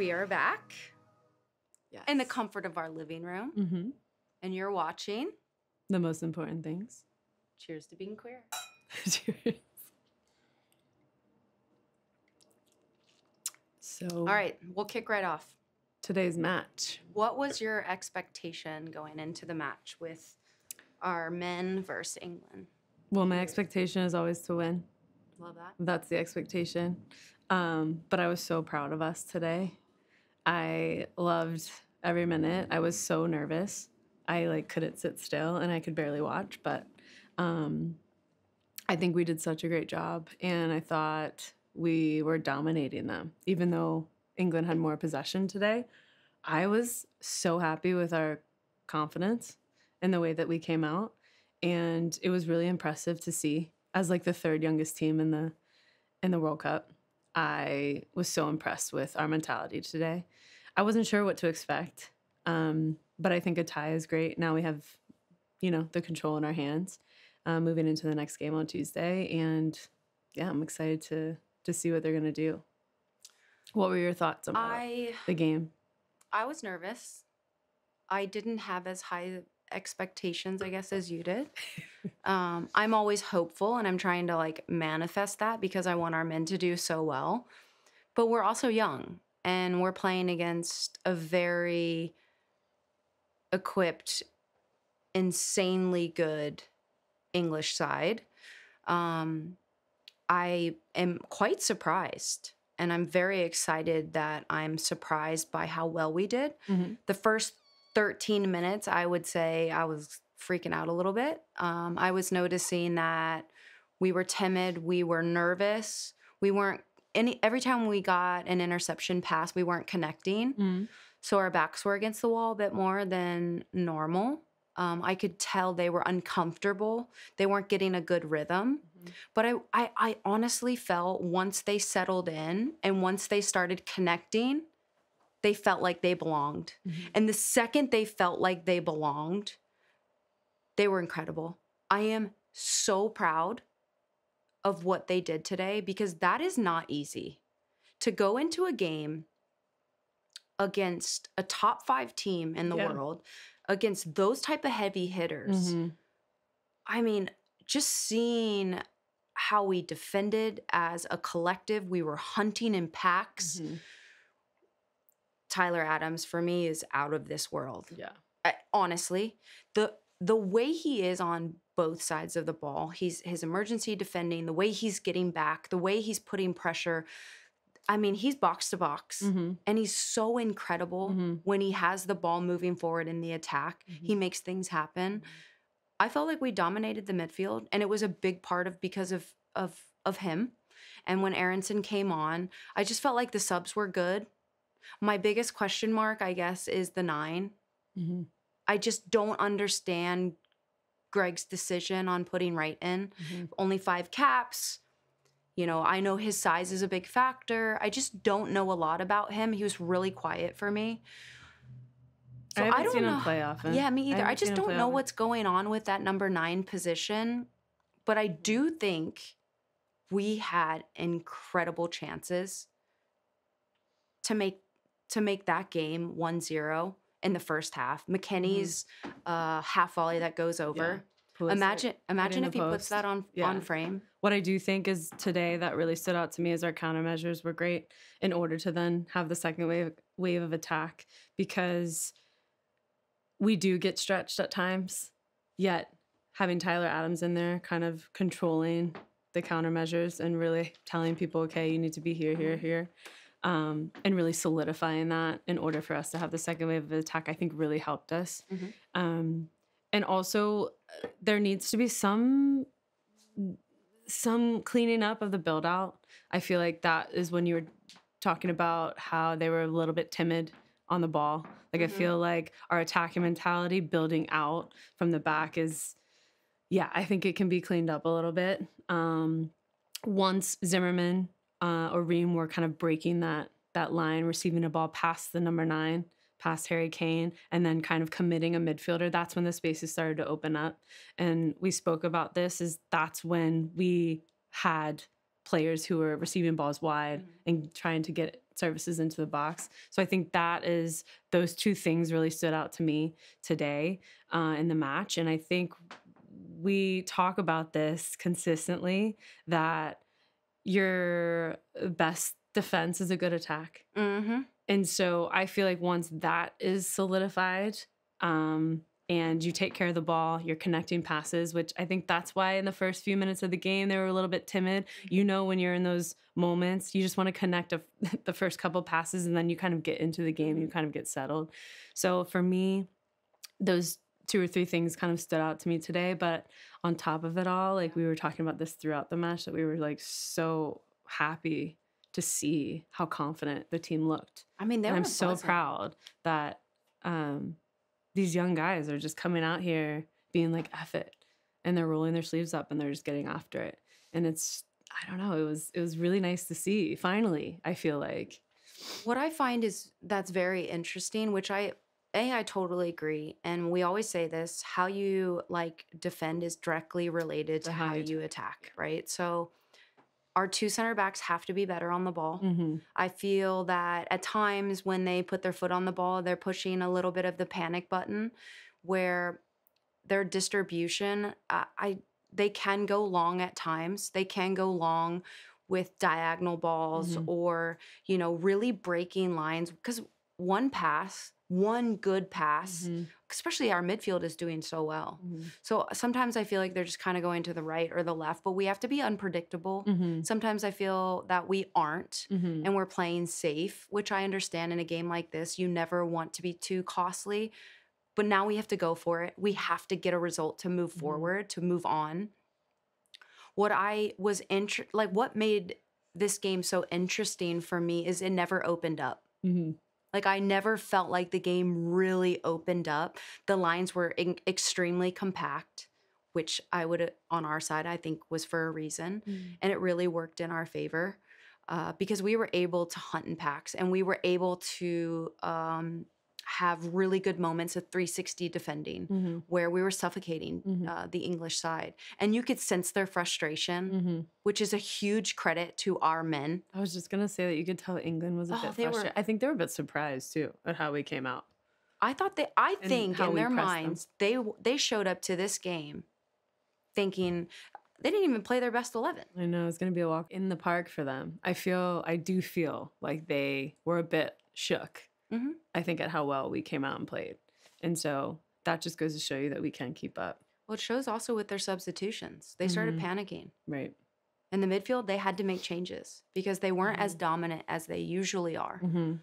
We are back Yes. in the comfort of our living room, hmm and you're watching. The most important things. Cheers to being queer. Cheers. So, All right, we'll kick right off. today's match. What was your expectation going into the match with our men versus England? Well, my expectation is always to win. Love that. That's the expectation. Um, but I was so proud of us today. I loved every minute. I was so nervous. I like couldn't sit still and I could barely watch, but um, I think we did such a great job and I thought we were dominating them even though England had more possession today. I was so happy with our confidence and the way that we came out and it was really impressive to see as like the third youngest team in the in the World Cup. I was so impressed with our mentality today. I wasn't sure what to expect, um, but I think a tie is great. Now we have, you know, the control in our hands, uh, moving into the next game on Tuesday, and yeah, I'm excited to to see what they're gonna do. What were your thoughts about I the game? I was nervous. I didn't have as high expectations, I guess, as you did. um, I'm always hopeful and I'm trying to like manifest that because I want our men to do so well. But we're also young and we're playing against a very equipped, insanely good English side. Um, I am quite surprised and I'm very excited that I'm surprised by how well we did. Mhm. The first 13 minutes, I would say I was freaking out a little bit. Um, I was noticing that we were timid, we were nervous, we weren't any every time we got an interception pass, we weren't connecting. Mm. So our backs were against the wall a bit more than normal. Um, I could tell they were uncomfortable. They weren't getting a good rhythm. But I, I, I honestly felt once they settled in and once they started connecting, they felt like they belonged. Mhm. And the second they felt like they belonged, they were incredible. I am so proud of what they did today because that is not easy. To go into a game against a top five team in the Yeah. world, against those type of heavy hitters. Mhm. I mean, just seeing how we defended as a collective, we were hunting in packs. Mhm. Tyler Adams for me is out of this world. Yeah. I, honestly, the the way he is on both sides of the ball, he's his emergency defending, the way he's getting back, the way he's putting pressure. I mean, he's box to box Mhm. and he's so incredible Mhm. when he has the ball moving forward in the attack. He makes things happen. I felt like we dominated the midfield and it was a big part of because of of of him. And when Aaronson came on, I just felt like the subs were good. My biggest question mark, I guess, is the 9. Mhm. I just don't understand Greg's decision on putting Wright in. Mhm. Only 5 caps. You know, I know his size is a big factor. I just don't know a lot about him. He was really quiet for me. So I I, haven't don't seen know. him play often. Yeah, me either. I, haven't just don't know often. what's going on with that number nine position. But I do think we had incredible chances to make to make that game 1-0 in the first half. McKennie's uh, half volley that goes over. Pulisic Imagine imagine if he puts that on Yeah. on frame. What I do think is today that really stood out to me is our countermeasures were great in order to then have the second wave wave of attack because we do get stretched at times. Yet having Tyler Adams in there, kind of controlling the countermeasures and really telling people, okay, you need to be here, here, here, um, and really solidifying that in order for us to have the second wave of attack, I think really helped us. Mhm. Um, and also, uh, there needs to be some some cleaning up of the build out. I feel like that is when you were talking about how they were a little bit timid on the ball. Like Mhm. I feel like our attacking mentality building out from the back is yeah, I think it can be cleaned up a little bit. Um once Zimmerman uh, or Ream were kind of breaking that that line, receiving a ball past the number nine, past Harry Kane, and then kind of committing a midfielder. That's when the spaces started to open up, and we spoke about this. Is that's when we had players who were receiving balls wide Mhm. and trying to get services into the box. So I think that is those two things really stood out to me today uh, in the match, and I think we talk about this consistently that your best defense is a good attack. Mm-hmm. And so I feel like once that is solidified, um, and you take care of the ball, you're connecting passes, which I think that's why in the first few minutes of the game they were a little bit timid. You know, when you're in those moments, you just want to connect a, the first couple passes and then you kind of get into the game, you kind of get settled. So for me, those two or three things kind of stood out to me today. But on top of it all, like we were talking about this throughout the match, that we were like so happy to see how confident the team looked. I mean, they And were I'm so proud that um, these young guys are just coming out here being like F it. And they're rolling their sleeves up and they're just getting after it. And it's I don't know, it was it was really nice to see. Finally, I feel like. What I find is that's very interesting, which I a I totally agree, and we always say this: how you like defend is directly related to how you attack, right? So. Our two center backs have to be better on the ball. Mm-hmm. I feel that at times when they put their foot on the ball, they're pushing a little bit of the panic button where their distribution, I, I they can go long at times. They can go long with diagonal balls Mhm. or, you know, really breaking lines because one pass, one good pass, Mm-hmm. especially our midfield is doing so well. Mm-hmm. So sometimes I feel like they're just kind of going to the right or the left, but we have to be unpredictable. Mm-hmm. Sometimes I feel that we aren't Mm-hmm. and we're playing safe, which I understand in a game like this. You never want to be too costly, but now we have to go for it. We have to get a result to move Mhm. forward, to move on. What I was inter- like, what made this game so interesting for me is it never opened up. Like I never felt like the game really opened up. The lines were extremely compact, which I would on our side I think was for a reason and it really worked in our favor uh, because we were able to hunt in packs and we were able to um, have really good moments of 360 defending Mm-hmm. where we were suffocating Mhm. uh, the English side and you could sense their frustration, Mm-hmm. which is a huge credit to our men. I was just gonna say that you could tell England was a Oh, bit they were- frustrated. I think they were a bit surprised too at how we came out. I thought they, I think in their pressed them. minds they they showed up to this game thinking they didn't even play their best 11. I know it's gonna be a walk in the park for them. I feel, I do feel like they were a bit shook. Mhm. I think at how well we came out and played, and so that just goes to show you that we can keep up, Well, it shows also with their substitutions. They started Mhm. panicking. right? In the midfield, they had to make changes because they weren't as Mhm. dominant as they usually are. Mm-hmm.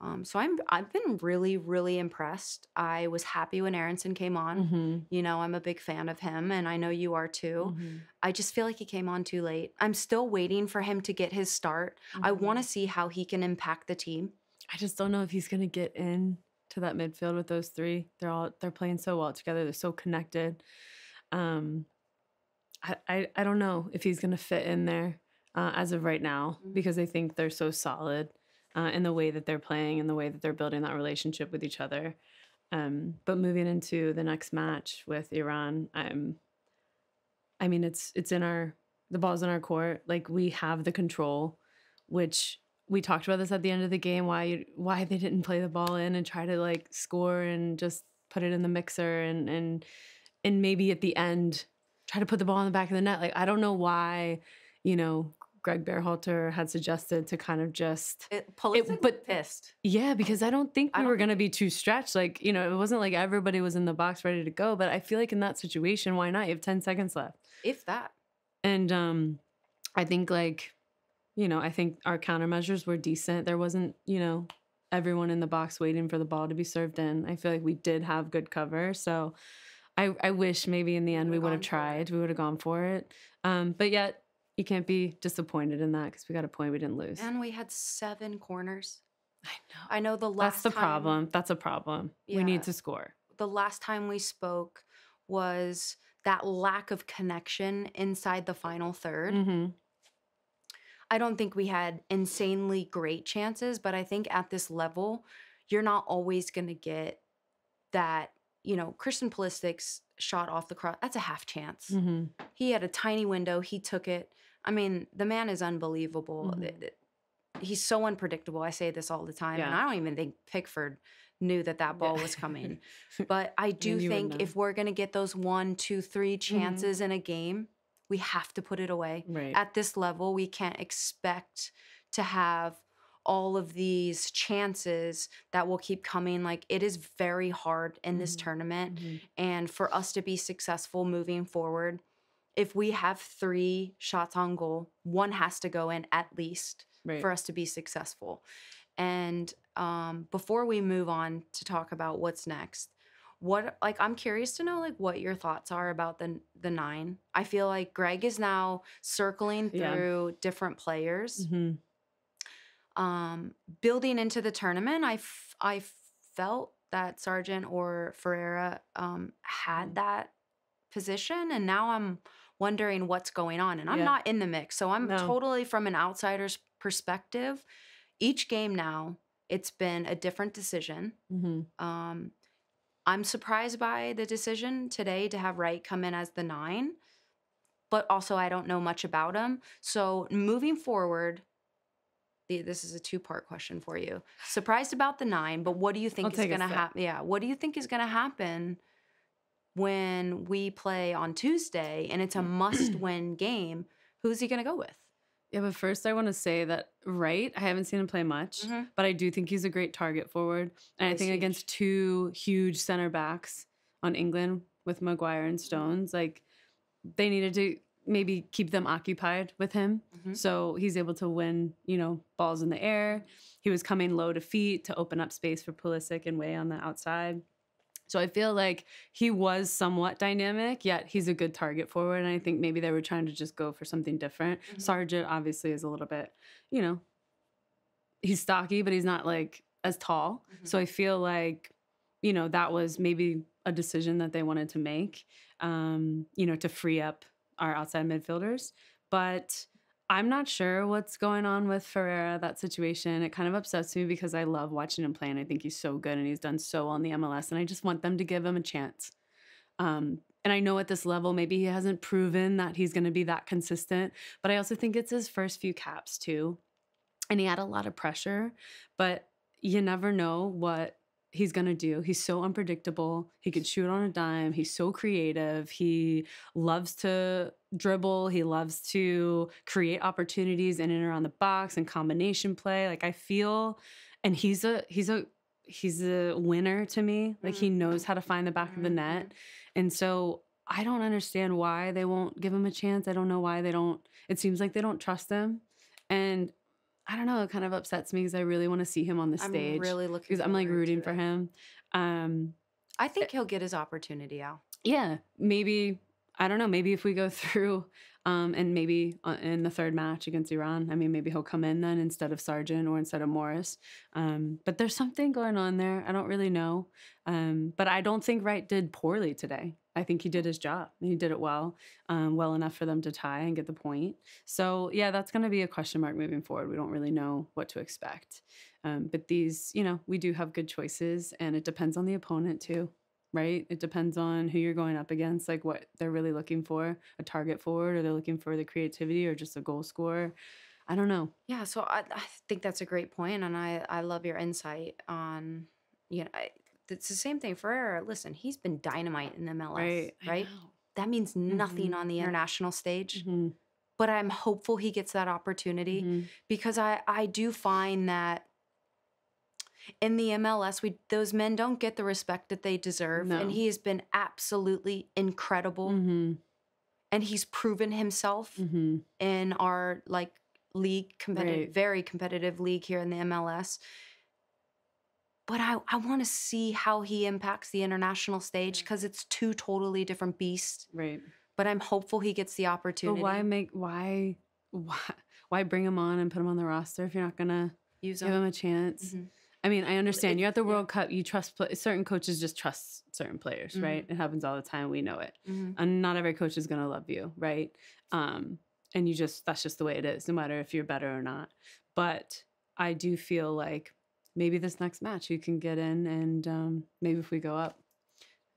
Um, so I'm I've been really really impressed. I was happy when Aaronson came on. Mm-hmm. You know, I'm a big fan of him, and I know you are too. Mm-hmm. I just feel like he came on too late. I'm still waiting for him to get his start. I want to see how he can impact the team. I just don't know if he's gonna get in to that midfield with those three. They're all they're playing so well together. They're so connected. Um, I I, I don't know if he's gonna fit in there uh, as of right now Mhm. because I think they're so solid uh, in the way that they're playing and the way that they're building that relationship with each other. Um, but moving into the next match with Iran, I'm. I mean, it's it's in our the ball's in our court. Like we have the control, which we talked about this at the end of the game. Why you- why they didn't play the ball in and try to like score and just put it in the mixer and and and maybe at the end try to put the ball in the back of the net. Like I don't know why, you know, Greg Berhalter had suggested to kind of just It, Pulisic but- pissed. yeah, because I don't think we don't were going to be too stretched. Like, you know, it wasn't like everybody was in the box ready to go, but I feel like in that situation, why not? You have 10 seconds left. If that. And um I think like, you know, I think our countermeasures were decent. There wasn't, you know, everyone in the box waiting for the ball to be served in. I feel like we did have good cover. So I, I wish maybe in the end we would have gone for it. tried. We would have gone for it. Um, but yet you can't be disappointed in that because we got a point we didn't lose. And we had seven corners. I know. I know the last That's the time- problem. That's a problem. We need to score. the last time we spoke was that lack of connection inside the final 3rd Mm-hmm. I don't think we had insanely great chances, but I think at this level, you're not always going to get that, you know, Christian Pulisic's shot off the cross. That's a half chance. Mm-hmm. He had a tiny window, he took it. I mean, the man is unbelievable. Mhm. It- he's so unpredictable. I say this all the time, and I don't even think Pickford knew that that ball Yeah. was coming. But I do think. Mm-hmm. if we're gonna get those one, two, three chances in a game, we have to put it away. right. At this level, we can't expect to have all of these chances that will keep coming. Like it is very hard in this Mhm. tournament, Mhm. and for us to be successful moving forward, if we have three shots on goal, one has to go in at least Right. for us to be successful. And um, before we move on to talk about what's next, what like I'm curious to know like what your thoughts are about the the nine. I feel like Greg is now circling Yeah. through different players, Mhm. um, building into the tournament. I f- I felt that Sargent or Ferreira um, had Mm. that position, and now I'm wondering what's going on. And I'm Yeah. not in the mix, so I'm No. totally from an outsider's perspective. Each game now, it's been a different decision. Mhm. Um, I'm surprised by the decision today to have Wright come in as the nine, but also I don't know much about him. So moving forward, this is a two part question for you. Surprised about the nine, but what do you think I'll is going to happen? Yeah, what do you think is going to happen when we play on Tuesday and it's a must win game? Who's he going to go with? Yeah, but first I want to say that Wright, I haven't seen him play much, Mhm. but I do think he's a great target forward. And I think huge. against two huge center backs on England with Maguire and Stones, like they needed to maybe keep them occupied with him. Mhm. So he's able to win, you know, balls in the air. He was coming low to feet to open up space for Pulisic and Weah on the outside. So I feel like he was somewhat dynamic, yet he's a good target forward. And I think maybe they were trying to just go for something different. Mhm. Sargent obviously is a little bit, you know, he's stocky, but he's not like as tall. Mhm. So I feel like, you know, that was maybe a decision that they wanted to make, um, you know, to free up our outside midfielders. But I'm not sure what's going on with Ferreira, that situation. It kind of upsets me because I love watching him play and I think he's so good and he's done so well in the MLS. And I just want them to give him a chance. Um, and I know at this level, maybe he hasn't proven that he's going to be that consistent, but I also think it's his first few caps too. And he had a lot of pressure, but you never know what he's going to do. He's so unpredictable. He can shoot on a dime. He's so creative. He loves to dribble. He loves to create opportunities in and around the box and combination play. Like I feel and he's a he's a he's a winner to me. Like he mm. knows how to find the back of the net. Mm. And so I don't understand why they won't give him a chance. I don't know why they don't. It seems like they don't trust him. And I don't know, it kind of upsets me because I really want to see him on the I'm stage. really looking because I'm like rooting for him. Um I eh think he'll get his opportunity, Al. yeah, maybe I don't know. Maybe if we go through, um, and maybe uh, in the third match against Iran, I mean, maybe he'll come in then instead of Sargent or instead of Morris. Um, but there's something going on there. I don't really know. Um, but I don't think Wright did poorly today. I think he did his job. He did it well, um, well enough for them to tie and get the point. So yeah, that's going to be a question mark moving forward. We don't really know what to expect. Um, but these, you know, we do have good choices, and it depends on the opponent too right? It depends on who you're going up against, like what they're really looking for a target forward, or they're looking for the creativity, or just a goal scorer. I don't know. Yeah, so I, I think that's a great point, and I I love your insight on you know I, it's the same thing for Listen, he's been dynamite in MLS, Right. right? That means nothing Mhm. on the international stage, Mhm, but I'm hopeful he gets that opportunity mhm. because I I do find that in the MLS we those men don't get the respect that they deserve, No. and he has been absolutely incredible, Mhm, and he's proven himself mhm. in our like league competitive Right. very competitive league here in the MLS. But I, I want to see how he impacts the international stage because it's two totally different beasts. Right. But I'm hopeful he gets the opportunity. But why make why why why bring him on and put him on the roster if you're not gonna use give him? him a chance? Mhm. I mean, I understand. You're at the it's- yeah. World Cup. You trust certain coaches. Just trust certain players, Mhm. right? It happens all the time. We know it. Mhm. and not every coach is going to love you right um and you just that's just the way it is no matter if you're better or not but i do feel like maybe this next match you can get in and um maybe if we go up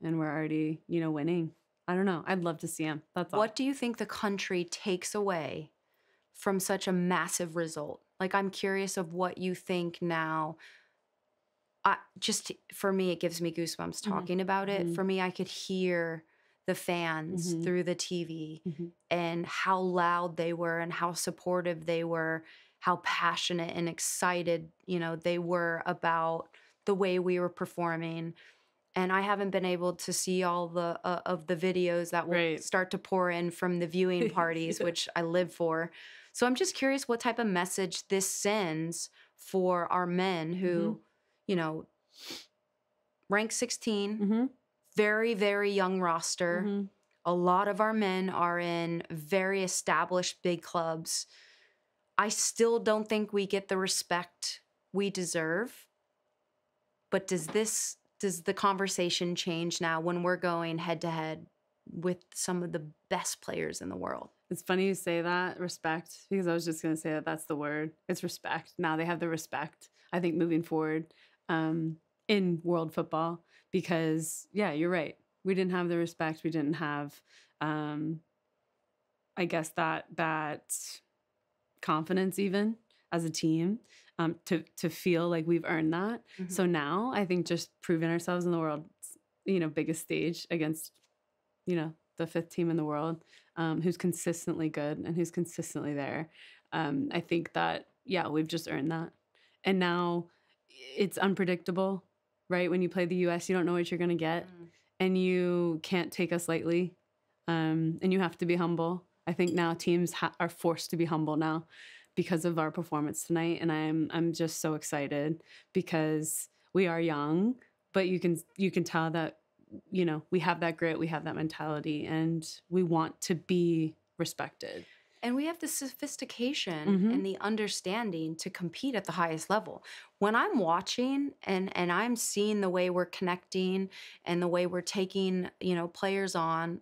and we're already you know winning i don't know i'd love to see him that's all What do you think the country takes away from such a massive result? Like I'm curious of what you think now. I just for me it gives me goosebumps Mhm. talking about it. Mhm. For me I could hear the fans Mhm. through the TV Mhm. and how loud they were and how supportive they were, how passionate and excited, you know, they were about the way we were performing. And I haven't been able to see all the uh, of the videos that will Right. start to pour in from the viewing parties, Yeah. which I live for. So I'm just curious what type of message this sends for our men who, you know, rank 16, Mhm. very, very young roster. Mhm. A lot of our men are in very established big clubs. I still don't think we get the respect we deserve. But does this does the conversation change now when we're going head to head with some of the best players in the world? It's funny you say that respect because I was just gonna say that that's the word. It's respect. Now they have the respect. I think moving forward um, in world football because yeah, you're right. We didn't have the respect. We didn't have, um, I guess that that confidence even as a team um, to to feel like we've earned that. Mm-hmm. So now I think just proving ourselves in the world's you know biggest stage against you know the fifth team in the world um, who's consistently good and who's consistently there. Um, I think that yeah we've just earned that, and now it's unpredictable, right? When you play the U.S., you don't know what you're gonna get, Mm. and you can't take us lightly, um, and you have to be humble. I think now teams ha- are forced to be humble now because of our performance tonight, and I'm I'm just so excited because we are young, but you can you can tell that you know we have that grit, we have that mentality, and we want to be respected. And we have the sophistication Mhm. and the understanding to compete at the highest level. When I'm watching and and I'm seeing the way we're connecting and the way we're taking, you know, players on,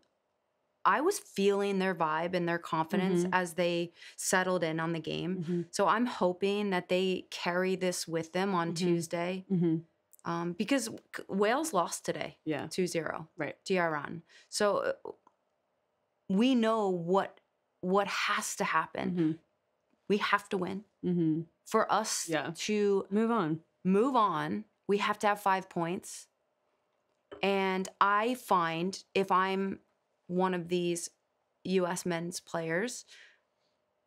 I was feeling their vibe and their confidence Mhm. as they settled in on the game. So I'm hoping that they carry this with them on Mhm. Tuesday. Mm-hmm. Um, because Wales lost today Yeah, 2-0 right. to Iran. So uh, we know what what has to happen. Mm-hmm. We have to win. Mm-hmm. For us Yeah. to Move on. move on, we have to have 5 points. And I find if I'm one of these US men's players,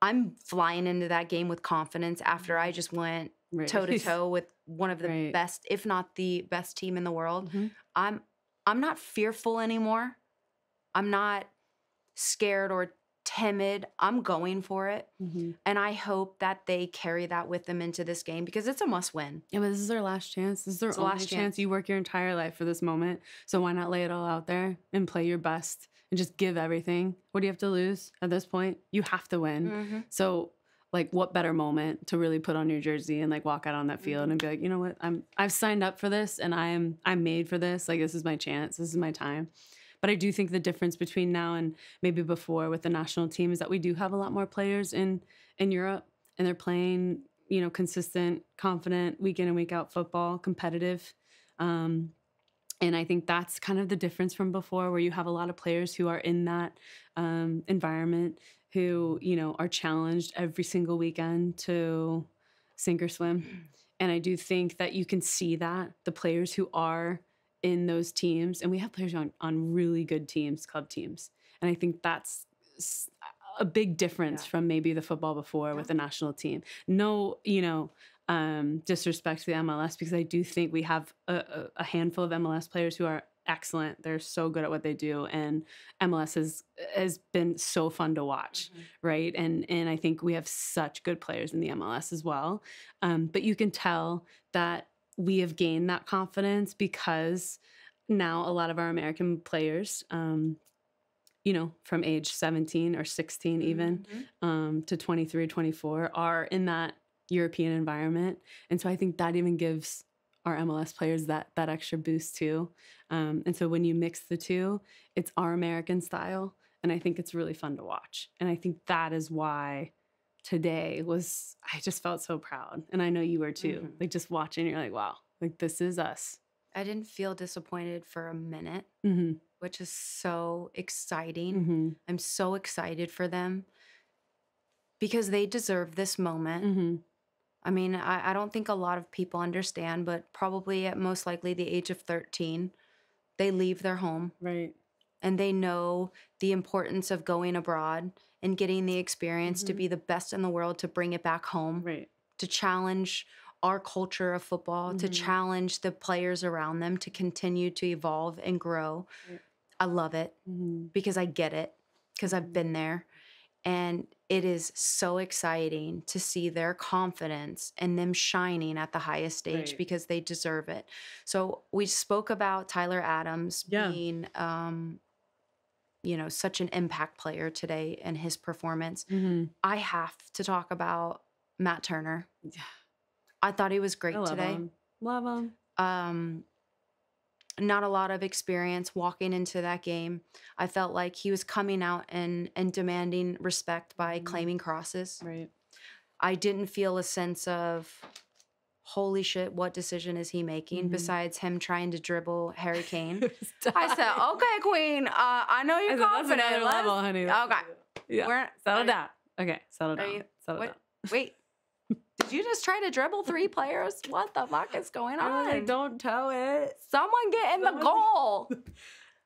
I'm flying into that game with confidence after I just went toe to toe with one of the Right. best, if not the best team in the world. Mhm. I'm I'm not fearful anymore. I'm not scared or timid. I'm going for it. Mhm. And I hope that they carry that with them into this game because it's a must win. Yeah, but this is their last chance. This is their last chance. chance. You work your entire life for this moment. So why not lay it all out there and play your best and just give everything? What do you have to lose at this point? You have to win. Mm-hmm. So like what better moment to really put on your jersey and like walk out on that field and be like, you know what? I'm I've signed up for this and I'm I'm made for this. Like this is my chance. This is my time. But I do think the difference between now and maybe before with the national team is that we do have a lot more players in in Europe and they're playing, you know, consistent, confident, week in and week out football, competitive. Um, and I think that's kind of the difference from before, where you have a lot of players who are in that um, environment, who you know are challenged every single weekend to sink or swim. And I do think that you can see that the players who are in those teams, and we have players on on really good teams, club teams, and I think that's a big difference Yeah. from maybe the football before with the national team. No, you know, um, disrespect to the MLS because I do think we have a, a, a handful of MLS players who are excellent. They're so good at what they do, and MLS has has been so fun to watch, right? And and I think we have such good players in the MLS as well. Um, but you can tell that we have gained that confidence because now a lot of our American players. Um, you know, from age 17 or 16 even, Mhm. um, to 23, 24 are in that European environment. And so I think that even gives our MLS players that that extra boost too. Um, and so when you mix the two, it's our American style. And I think it's really fun to watch. And I think that is why today was I just felt so proud. And I know you were too. Mhm. Like just watching, you're like, wow, like this is us. I didn't feel disappointed for a minute, hmm which is so exciting. hmm I'm so excited for them because they deserve this moment. hmm I mean, I, I don't think a lot of people understand, but probably at most likely the age of 13, they leave their home Right. And they know the importance of going abroad and getting the experience to Mhm. be the best in the world to bring it back home, Right. to challenge our culture of football, to Mhm. challenge the players around them to continue to evolve and grow. Right. I love it Mm-hmm. because I get it, because I've Mhm. been there. And it is so exciting to see their confidence and them shining at the highest stage Right. because they deserve it. So we spoke about Tyler Adams Yeah. being um you know such an impact player today and his performance. Mm-hmm. I have to talk about Matt Turner. Yeah. I thought he was great love today. him. Love him. um not a lot of experience walking into that game. I felt like he was coming out and and demanding respect by Mhm. claiming crosses. Right. I didn't feel a sense of holy shit, what decision is he making Mhm. besides him trying to dribble Harry Kane. I said, "Okay, queen, uh, I know you're said, "That's confident. another Let's- level, honey. Okay. Yeah. We're, Settle are- down. Okay. Settle down. you- Settle what- down. Wait, did you just try to dribble three players? What the fuck is going I on? was like, don't toe it. Someone get in the Someone- goal.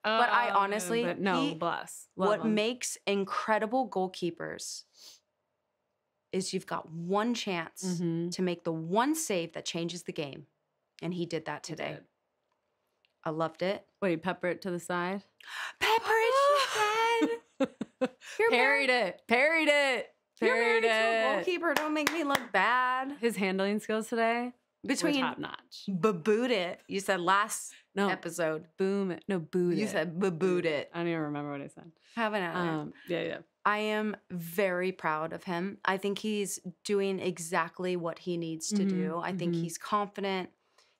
But I Uh, honestly- but no, he- bless. Love what him. makes incredible goalkeepers is you've got one chance Mhm. to make the one save that changes the game. And he did that today. did. I loved it. Wait, pepper it to the side. Pepper it, she said. You're Parried married, it. Parried it. you're Parried married to a it. goalkeeper. Don't make me look bad. His handling skills today Between top notch. baboot it. You said last No, episode. boom it. No, boot You it. said baboot it. I don't even remember what I said. Haven't I? Um, yeah, yeah. I am very proud of him. I think he's doing exactly what he needs to Mhm, do. I think mhm. he's confident.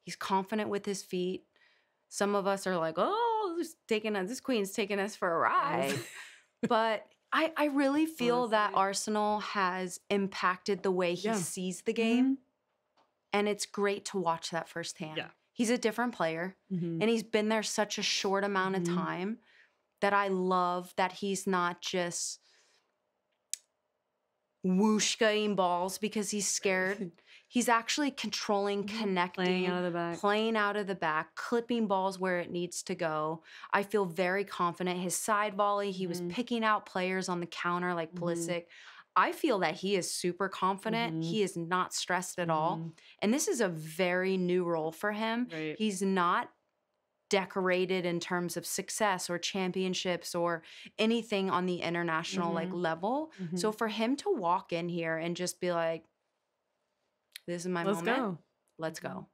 He's confident with his feet. Some of us are like, "Oh, this taking us, this queen's taking us for a ride." but I, I really feel that Arsenal has impacted the way he Yeah. sees the game, and it's great to watch that firsthand. Yeah. He's a different player Mhm. and he's been there such a short amount of time that I love that he's not just whooshing balls because he's scared. He's actually controlling, Mhm. connecting, Playing out of the back. playing out of the back, clipping balls where it needs to go. I feel very confident. His side volley, he was Mhm. picking out players on the counter like Mhm. Pulisic. I feel that he is super confident. Mhm. He is not stressed at all. Mhm. And this is a very new role for him. Right. He's not decorated in terms of success or championships or anything on the international like Mhm. level. So Mhm. for him to walk in here and just be like, this is my let's moment. go. Let's go.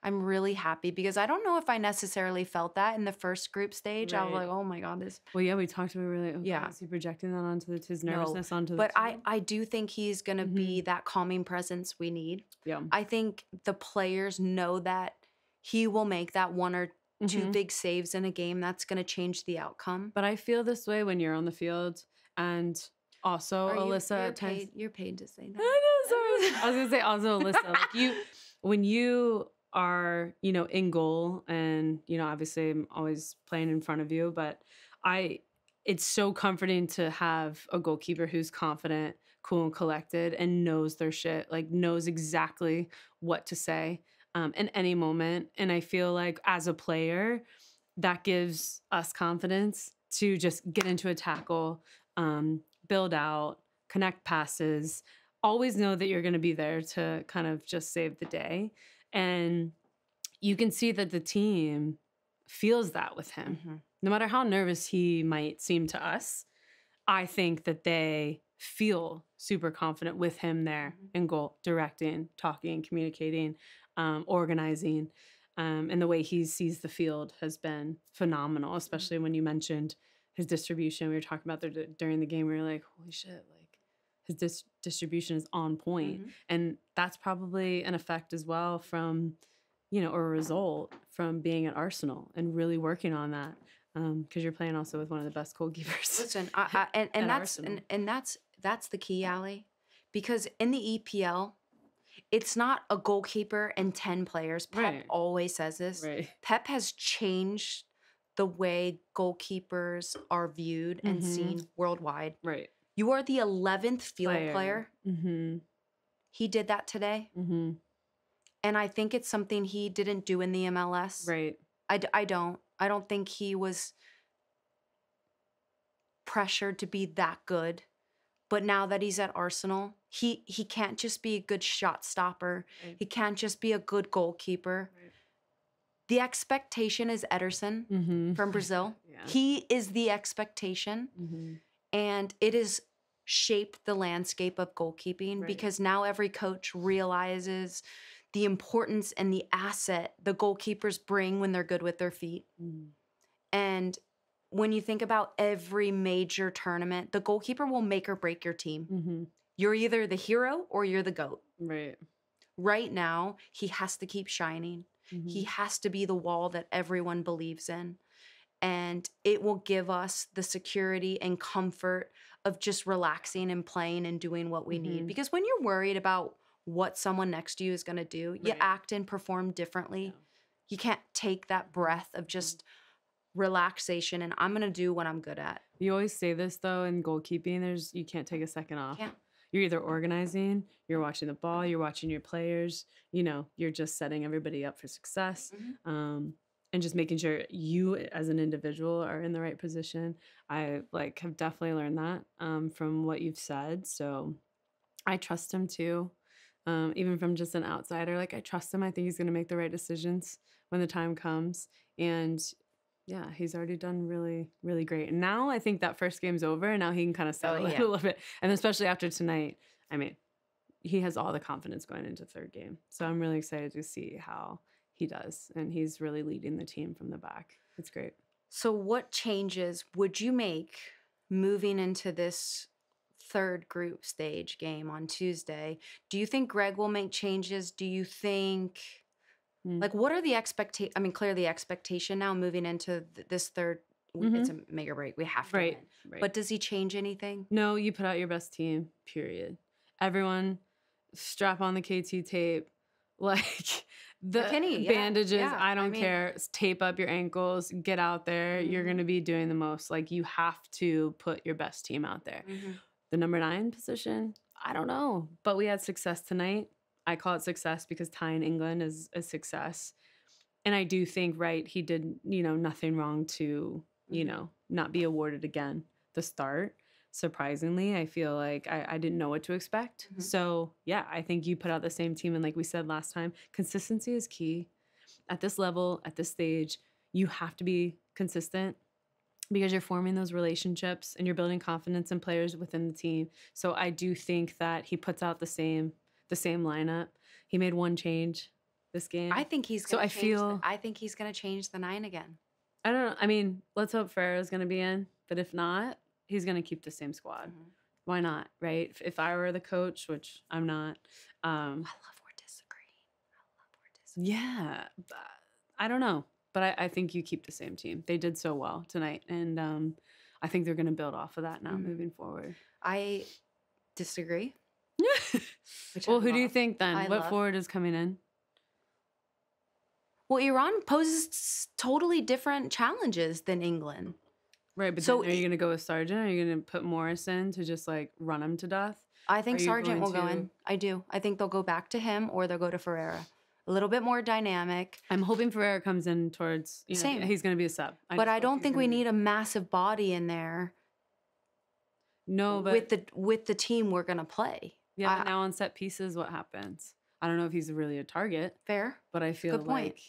I'm really happy because I don't know if I necessarily felt that in the first group stage. I was like, oh my God, this. Well, yeah, we talked about really. Oh Yeah. is he projecting that onto the, his No, nervousness onto the? But I. I do think he's going to be that calming presence we need. yeah. I think the players know that he will make that one or 2 Mhm. big saves in a game that's going to change the outcome. But I feel this way when you're on the field, and also Are Alyssa you're times. paid, you're paid to say that. I know, sorry. I was gonna say also Alyssa, like you, when you are, you know, in goal, and you know, obviously I'm always playing in front of you, but I, it's so comforting to have a goalkeeper who's confident, cool, and collected, and knows their shit, like knows exactly what to say um, in any moment. And I feel like as a player, that gives us confidence to just get into a tackle, um, build out, connect passes, always know that you're going to be there to kind of just save the day. And you can see that the team feels that with him. Mhm. No matter how nervous he might seem to us, I think that they feel super confident with him there Mhm. in goal, directing, talking, communicating, um, organizing. Um, and the way he sees the field has been phenomenal, especially when you mentioned his distribution. We were talking about there during the game. We were like, holy shit, like his dis- distribution is on point. Mhm. And that's probably an effect as well from, you know, or a result from being at Arsenal and really working on that. Because you're playing also with one of the best goalkeepers. Listen, I, I, and, and that's and, and that's that's the key, Ali, because in the EPL, it's not a goalkeeper and ten players. Pep Right. always says this. right. Pep has changed the way goalkeepers are viewed and Mhm. seen worldwide. Right. You are the eleventh field player. Mm-hmm. He did that today. Mm-hmm. And I think it's something he didn't do in the MLS. Right. I, d- I don't. I don't think he was pressured to be that good. But now that he's at Arsenal, he he can't just be a good shot stopper. Right. He can't just be a good goalkeeper. Right. The expectation is Ederson Mm-hmm. from Brazil. Yeah. He is the expectation mm-hmm. and it has shaped the landscape of goalkeeping Right. because now every coach realizes the importance and the asset the goalkeepers bring when they're good with their feet. Mm-hmm. And when you think about every major tournament, the goalkeeper will make or break your team. Mm-hmm. You're either the hero or you're the goat. Right. Right now, he has to keep shining. Mm-hmm. He has to be the wall that everyone believes in. And it will give us the security and comfort of just relaxing and playing and doing what we need. Mhm. Because when you're worried about what someone next to you is going to do, you act and perform differently. Yeah. You can't take that breath of just relaxation and I'm going to do what I'm good at. You always say this though in goalkeeping. There's you can't take a second off. Can't. You're either organizing, you're watching the ball, you're watching your players. You know, you're just setting everybody up for success, Mhm. um, and just making sure you as an individual are in the right position. I like have definitely learned that um, from what you've said. So I trust him too, um, even from just an outsider. Like I trust him. I think he's going to make the right decisions when the time comes. And yeah, he's already done really, really great. And now I think that first game's over, and now he can kind of oh, settle in yeah. a little bit. And especially after tonight, I mean, he has all the confidence going into third game. So I'm really excited to see how he does, and he's really leading the team from the back. It's great. So, what changes would you make moving into this third group stage game on Tuesday? Do you think Greg will make changes? Do you think, Mm. like, what are the expectation? I mean, clearly, the expectation now moving into th- this third, w it's a make or break. We have to Mm-hmm. Right, win. right. But does he change anything? No, you put out your best team, period. Everyone strap on the KT tape. Like the bandages, yeah, I I don't mean- care. Tape up your ankles, get out there. You're Mhm. going to be doing the most. Like you have to put your best team out there. The number nine position, I don't know. But we had success tonight. I call it success because tying in England is a success. And I do think, right, he did, you know, nothing wrong to, you Mhm. know, not be awarded again the start. Surprisingly, I feel like I, I didn't know what to expect. Mhm. So, yeah, I think you put out the same team. And like we said last time, consistency is key. At this level, at this stage, you have to be consistent because you're forming those relationships and you're building confidence in players within the team. So I do think that he puts out the same the same lineup. He made one change this game. I think he's. So Gonna I change feel- The, I think he's going to change the nine again. I don't know. I mean, let's hope Ferreira's going to be in, but if not, he's going to keep the same squad. Mhm. Why not, right? If, if I were the coach, which I'm not, um, I love we're disagreeing. I love we're disagreeing. yeah, but I don't know. But I, I think you keep the same team. They did so well tonight, and um, I think they're going to build off of that now Mhm. moving forward. I disagree. Which I well, who do you think then? I what love. forward is coming in? Well, Iran poses totally different challenges than England. Right, but So then are you going to go with Sargent? Are you going to put Morris in to just like run him to death? I think Are Sargent will going go in. I do. I think they'll go back to him or they'll go to Ferreira. A little bit more dynamic, I'm hoping Ferreira comes in towards. You know, Same. He's going to be a sub. but I don't think we need a massive body in there No, but with the with the team we're gonna play. Yeah. I- now on set pieces, what happens? I don't know if he's really a target, Fair, but I feel Good point. like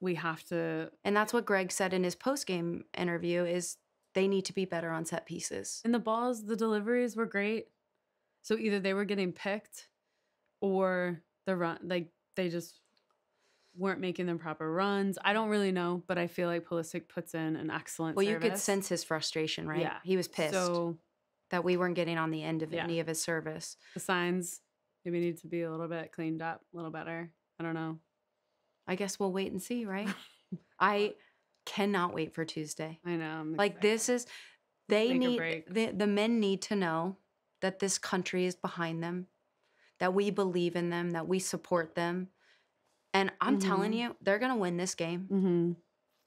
we have to. and that's what Greg said in his post game interview: is they need to be better on set pieces. And the balls, the deliveries were great. So either they were getting picked, or the run, like they just weren't making the proper runs. I don't really know, but I feel like Pulisic puts in an excellent. Well, you could sense his frustration, right? Yeah. He was pissed So that we weren't getting on the end of Yeah. any of his service. the signs maybe need to be a little bit cleaned up, a little better. I don't know. I guess we'll wait and see, right? I cannot wait for Tuesday. I know. I'm Like excited. this is they make need the, the men need to know that this country is behind them, that we believe in them, that we support them. And I'm telling Mhm. you, they're gonna win this game. Mm-hmm.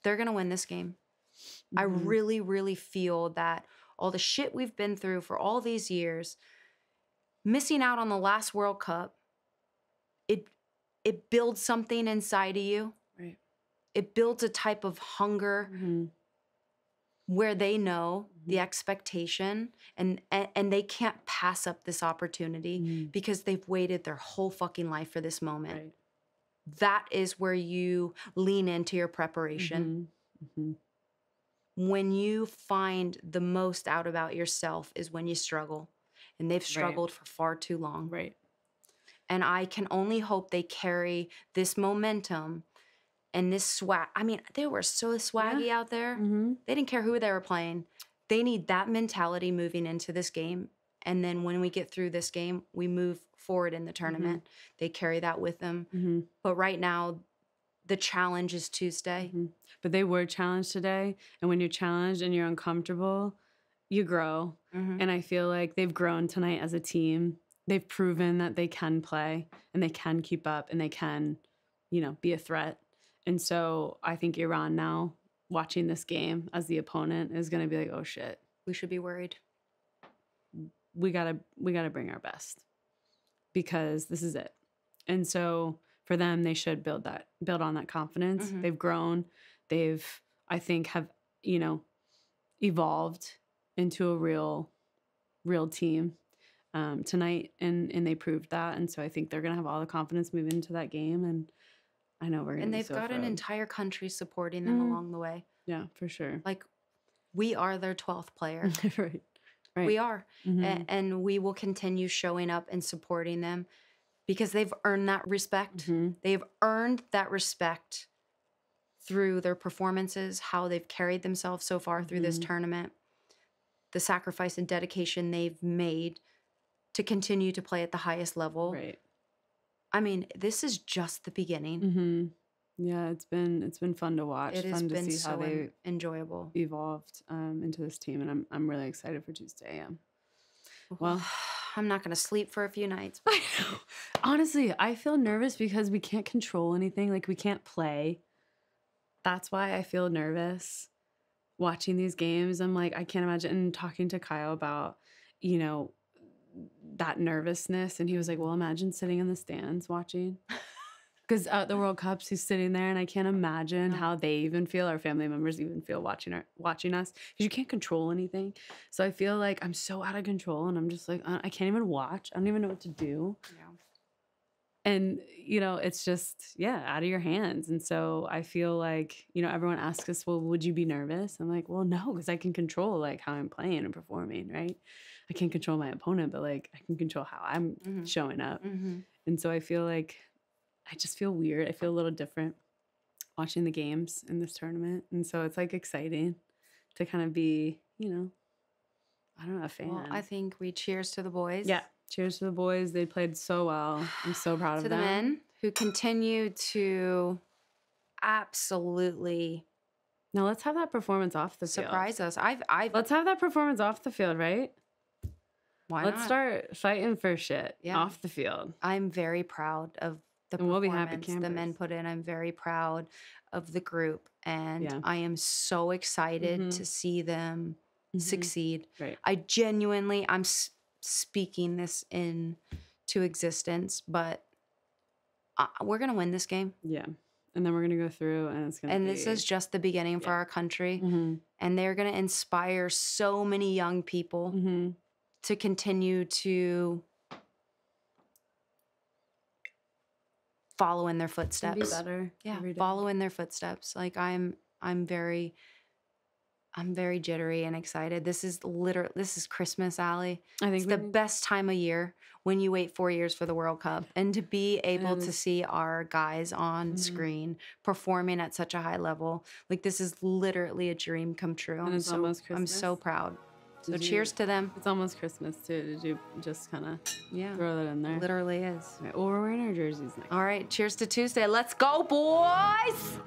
They're gonna win this game. I Mhm. really, really feel that all the shit we've been through for all these years, missing out on the last World Cup, it it builds something inside of you. Right. It builds a type of hunger hmm where they know the Mhm. expectation and, and and they can't pass up this opportunity Mm-hmm. because they've waited their whole fucking life for this moment. Right. That is where you lean into your preparation. When you find the most out about yourself is when you struggle. And they've struggled for far too long. Right. And I can only hope they carry this momentum and this swag. I mean, they were so swaggy out there. hmm They didn't care who they were playing. They need that mentality moving into this game. And then when we get through this game, we move forward in the tournament. They carry that with them. hmm But right now, the challenge is Tuesday. Mhm. But they were challenged today. And when you're challenged and you're uncomfortable, you grow. Mhm. And I feel like they've grown tonight as a team. They've proven that they can play and they can keep up and they can, you know, be a threat. And so I think Iran now watching this game as the opponent is going to be like, "Oh shit. We should be worried. We got to we got to bring our best because this is it." And so for them, they should build that build on that confidence. Mhm. They've grown. They've I think have, you know, evolved into a real real team um, tonight, and and they proved that. And so I think they're gonna have all the confidence moving into that game. And I know we're gonna. And they've so got an entire country supporting them Mhm. along the way. yeah, for sure. Like, we are their 12th player. right, right. We are. Mhm. A- and we will continue showing up and supporting them because they've earned that respect. Mhm. They've earned that respect through their performances, how they've carried themselves so far through this Mhm. tournament, the sacrifice and dedication they've made to continue to play at the highest level. Right. I mean, this is just the beginning. hmm Yeah, it's been it's been fun to watch. It has fun to been see so how they en- enjoyable. evolved um, into this team, and I'm I'm really excited for Tuesday. Yeah. Well, I'm not going to sleep for a few nights. I know. Honestly, I feel nervous because we can't control anything. Like we can't play. That's why I feel nervous watching these games. I'm like, I can't imagine and talking to Kyle about, you know, that nervousness. And he was like, Well, imagine sitting in the stands watching. Because at the World Cups, he's sitting there, and I can't imagine how they even feel, our family members even feel watching our, watching us, because you can't control anything. So I feel like I'm so out of control, and I'm just like I can't even watch. I don't even know what to do Yeah. and you know it's just yeah out of your hands and so i feel like you know everyone asks us well would you be nervous i'm like well no because i can control like how i'm playing and performing right i can't control my opponent but like i can control how i'm Mhm. showing up hmm and so i feel like i just feel weird i feel a little different watching the games in this tournament and so it's like exciting to kind of be you know i don't know a fan Well, I think we cheers to the boys. yeah cheers to the boys they played so well i'm so proud of them. to the men who continue to absolutely Now let's have that performance off the field. surprise us. I've, I've, Let's have that performance off the field, right? why let's not? start fighting for shit Yeah. off the field. I'm very proud of the And we'll be happy performance the men put in. I'm very proud of the group, and Yeah. I am so excited Mhm. to see them Mhm. succeed. Right. I genuinely, I'm s- speaking this in to existence, but uh, we're gonna win this game, Yeah. And then we're gonna go through, and it's gonna. and be, this is just the beginning for our country. Mhm. And they're gonna inspire so many young people Mhm. to continue to follow in their footsteps. Be better. yeah follow in their footsteps. Like i'm i'm very i'm very jittery and excited. This is literally this is christmas Ali I think it's we the best time of year when you wait four years for the world cup. And to be able to see our guys on Mhm. screen performing at such a high level like this is literally a dream come true. And i'm so i'm so proud so Did you- cheers to them It's almost Christmas too. Did you just kind of yeah throw that in there? literally is Right, well, we're wearing our jerseys next. all right cheers to tuesday let's go boys